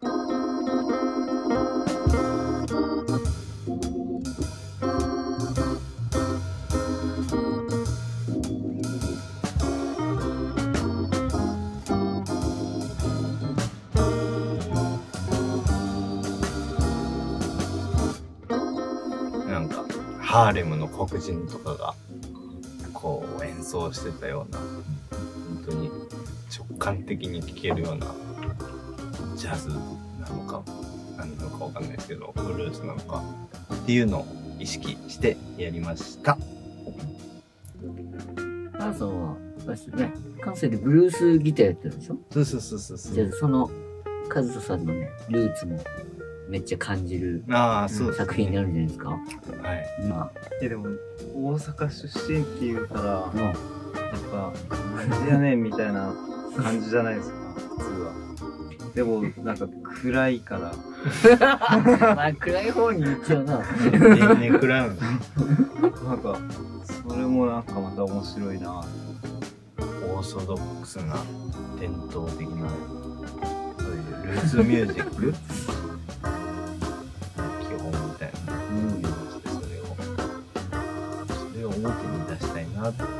なんか、ハーレムの黒人とかが、こう演奏してたような、本当に直感的に聴けるような、ジャズなのか、何なのかわかんないですけど、ブルースなのか、っていうのを意識してやりました。あれですよね、関西でブルースギターやってるでしょ？そうそうそうそうそじゃあう。その、カズトさんのね、ルーツもめっちゃ感じるああ、そう。作品になるんじゃないですか？はい。まえでも大阪出身っていうからあ、もやっぱなんでやねんみたいな感じじゃないですか？普通はでもなんか暗いから。う、まあ暗い方に行っちゃうな。ね、ね、クラウン。なんかそれもなんかまた面白いな。オーソドックスな伝統的な。そういうルーツミュージック。基本みたいな。イメージでそれを。それを表に出したいなって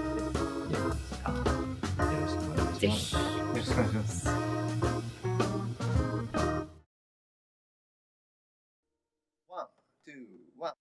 two, one.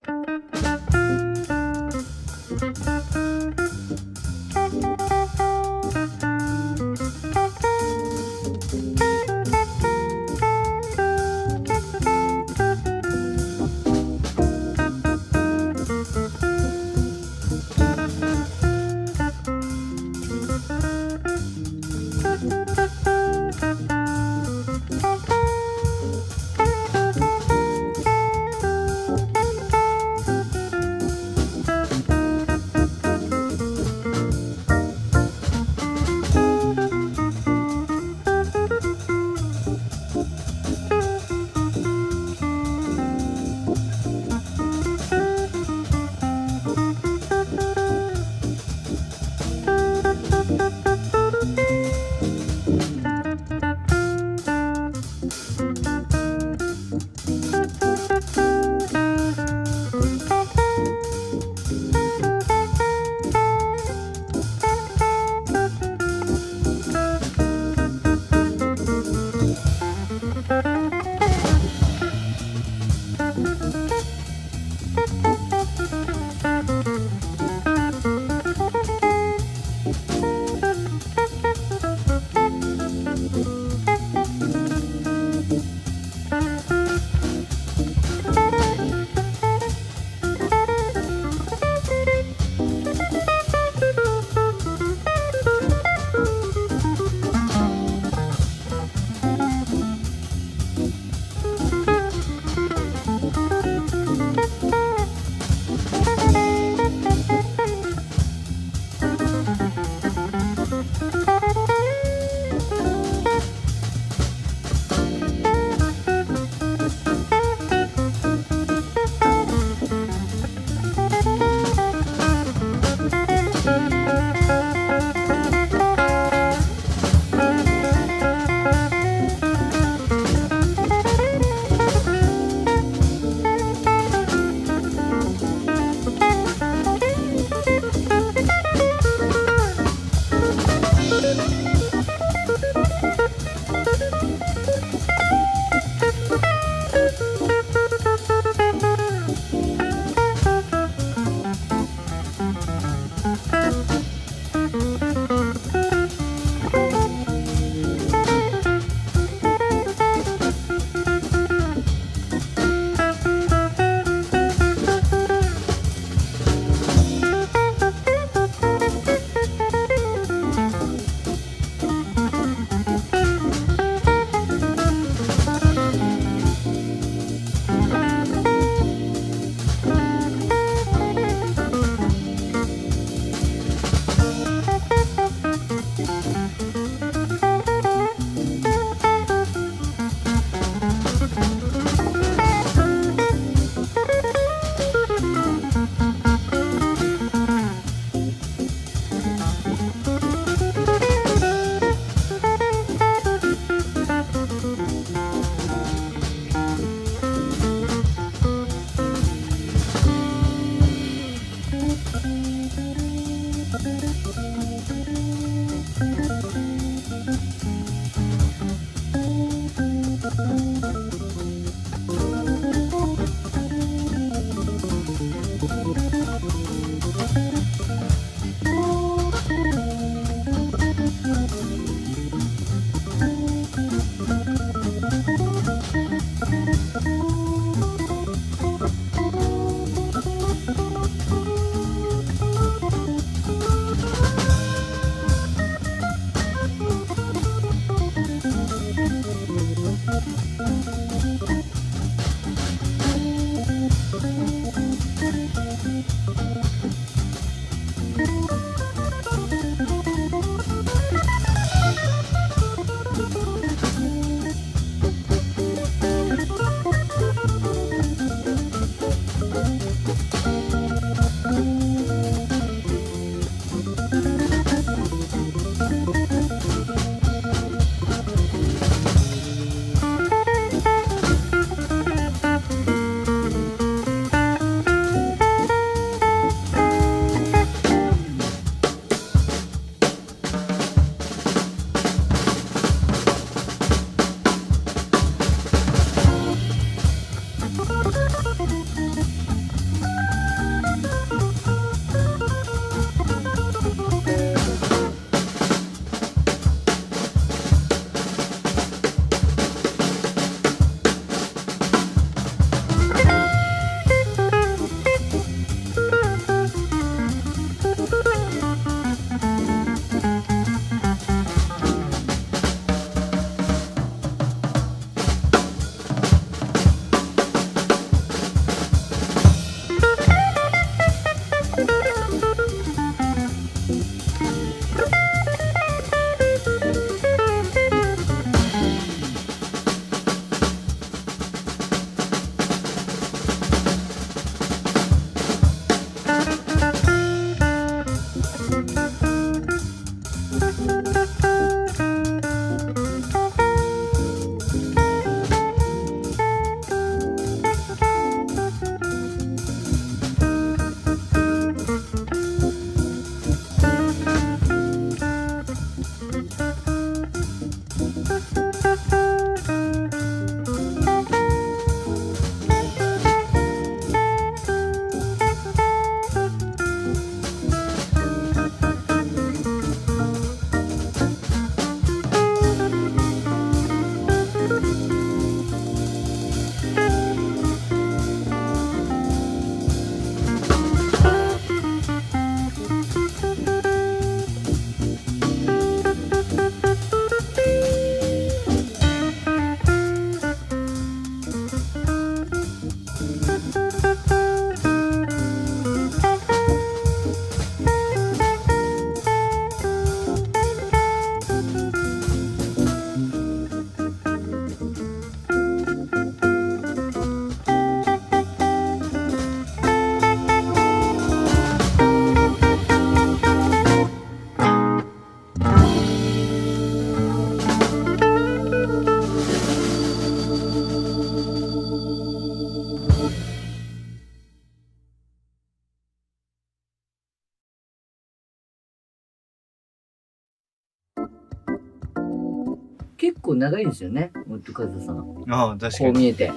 構長いですよね、モッドカズさん。ああ、確かに。こう見えて。ね、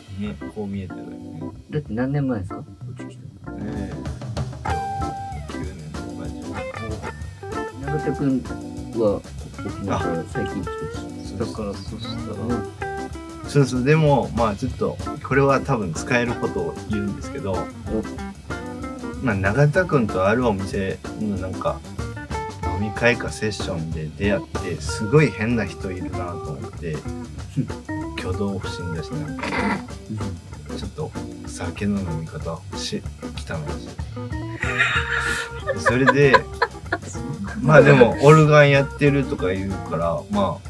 こう見えてるよね。だって何年前ですか？こっち来たのええ9年とかじ永田くんは沖縄から最近来たし。ゃだからそしたらそうそう、でも、まあちょっと、これは多分使えることを言うんですけど、まあ永田くんとあるお店のなんか、飲み会かセッションで出会って、すごい変な人いるなと思って、挙動不審だし、なんか、ちょっと酒の飲み方し、汚いし。それで、まあでも、オルガンやってるとか言うから、まあ、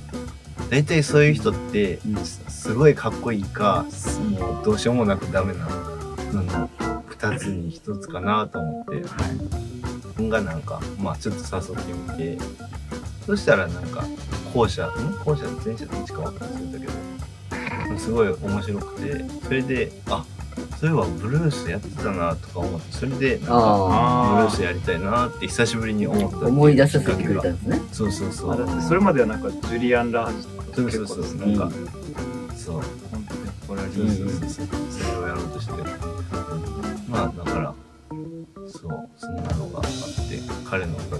大体そういう人って、すごいかっこいいか、もうどうしようもなくダメなのの二つに一つかなと思って、がなんか、まあちょっと誘ってみて、そしたらなんか、後者、ん？後者、前者どっちか分かんないんだけど、すごい面白くて、それで、あ、そういえばブルースやってたなとか思って、それでなんか、あブルースやりたいなって久しぶりに思ったっ思い出させてくれきっかけがたんですね。そうそうそう。あだってそれまではなんかジュリアン・ラージとかそうそうそう。結構ですねなんか、そう。本当にこれはそうそうそうそう。それをやろうとしてる。まあ、だから、そう、そんなのがあって、彼のおかげ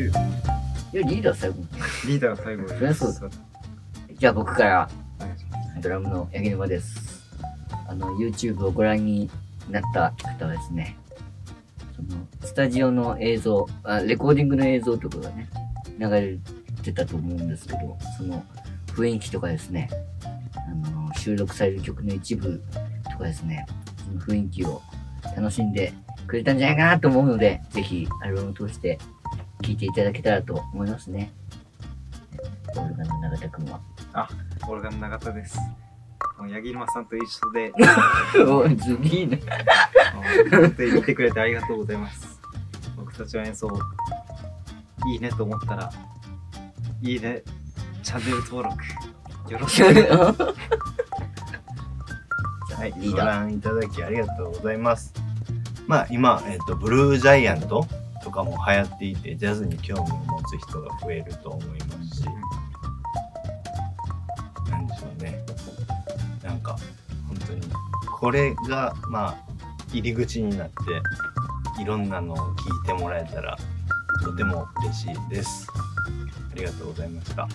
言うよ。いや、リーダー最後。リーダーが最後そりゃそうだじゃあ僕から、ドラムの八木沼です。あの、YouTube をご覧になった方はですね、その、スタジオの映像、あレコーディングの映像とかがね、流れてたと思うんですけど、その雰囲気とかですね、あの、収録される曲の一部とかですね、その雰囲気を楽しんでくれたんじゃないかなと思うので、ぜひアルバムを通して聴いていただけたらと思いますね。オルガンの永田くんは。オルガン永田です。もう八木沼さんと一緒で、おい、ずりーね。本当に言ってくれてありがとうございます。僕たちの演奏、いいねと思ったら、いいね、チャンネル登録、よろしく。はい。ご覧いただきありがとうございます。まあ今、えっ、と、ブルージャイアントとかも流行っていて、ジャズに興味を持つ人が増えると思いますし、なんでしょうね。なんか、本当に、これがまあ入り口になっていろんなのを聞いてもらえたらとても嬉しいです。ありがとうございました。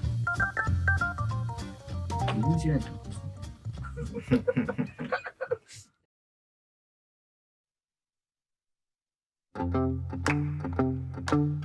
入り口なんてこ とですね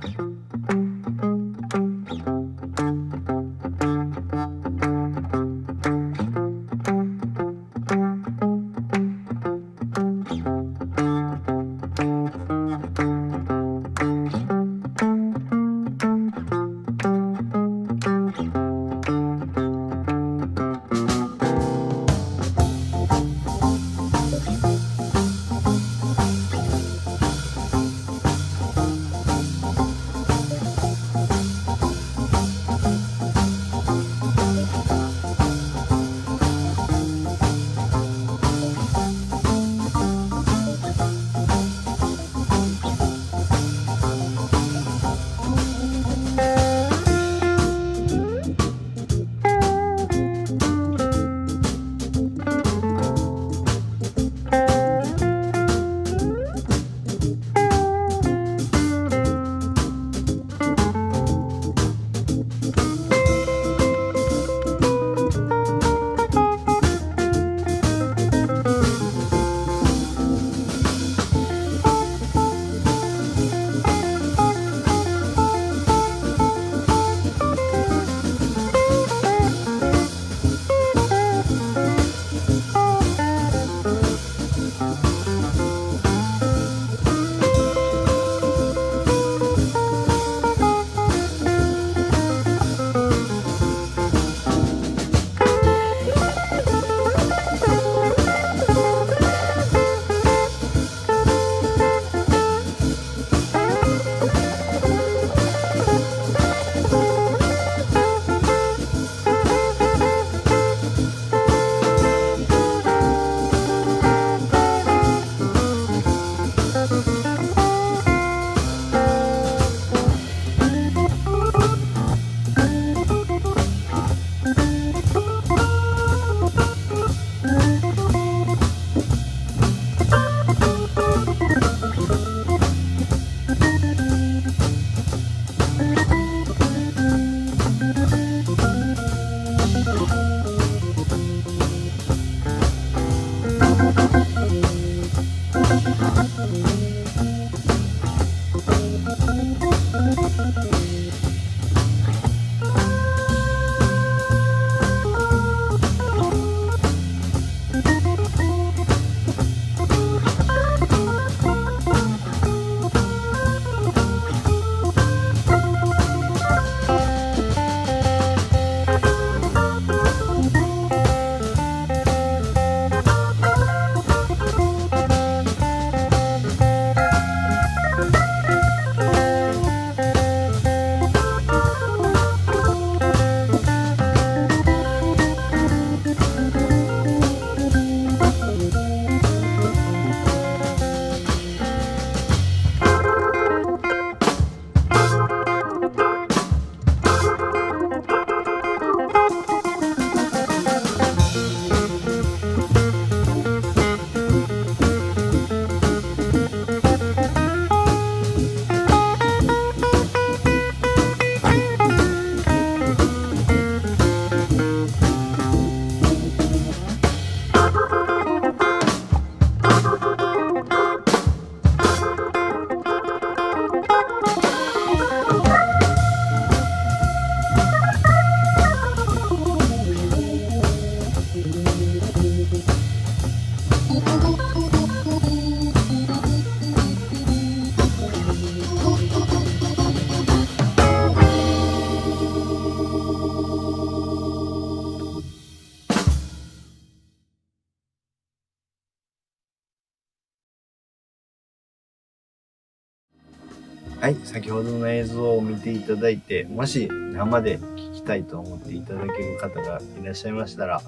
はい、先ほどの映像を見ていただいて、もし生で聞きたいと思っていただける方がいらっしゃいましたら、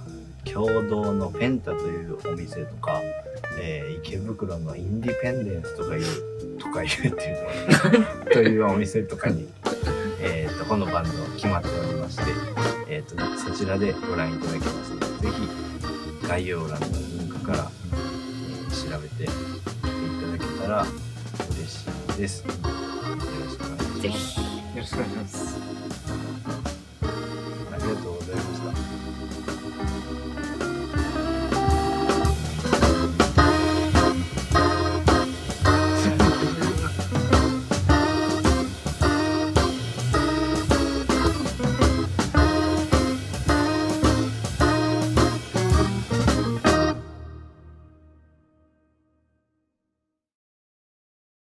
共同のフェンタというお店とか、えー、池袋のインディペンデンスとかいう、とかいうっていうのというお店とかに、えっと、このバンド決まっておりまして、えっ、ー、と、そちらでご覧いただけますので、ぜひ概要欄のリンクから、えー、調べていただけたら嬉しいです。ぜひ。よろしくお願いします。